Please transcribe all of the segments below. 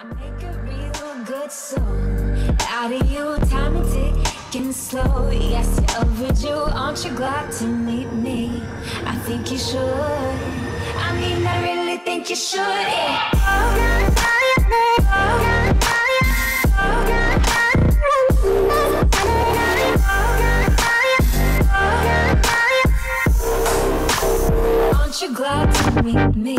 I make a real good song out of you, time and ticking slow. Yes, you're overdue. Aren't you glad to meet me? I think you should. I mean, I really think you should. Yeah. Aren't you glad to meet me?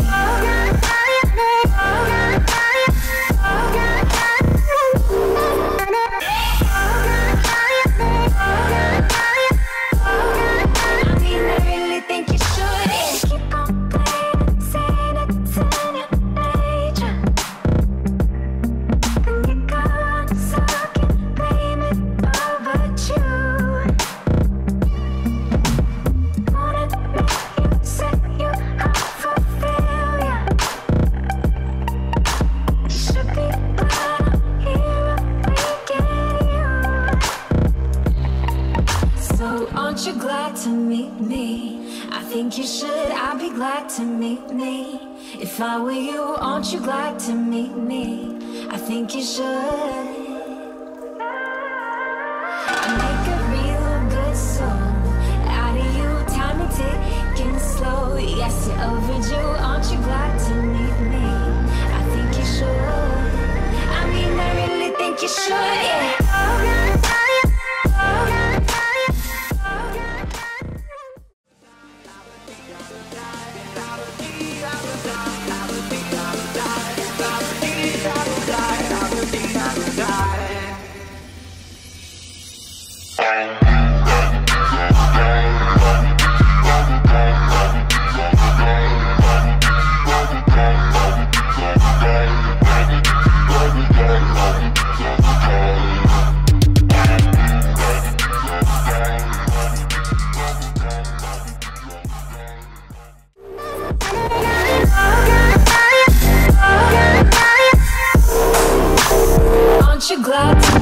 Aren't you glad to meet me? I think you should. I'd be glad to meet me. If I were you, aren't you glad to meet me? I think you should. I make a real good song out of you, time and ticking slow. Yes, you're overdue. Aren't you glad to meet me? I think you should. I mean, I really think you should.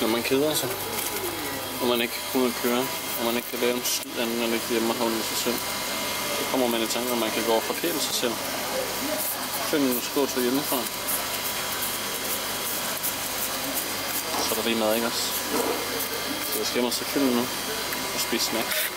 når man keder sig, Når man ikke kan ud køre, og man ikke kan lave en skid anden, man ikke hjemme og holde sig selv, så kommer man i tanke, at man kan gå og forkæle sig selv. 5 skål til hjemmefra. Så er der lige mad, ikke også? Så jeg skal hjem og så nu, og spise snacks.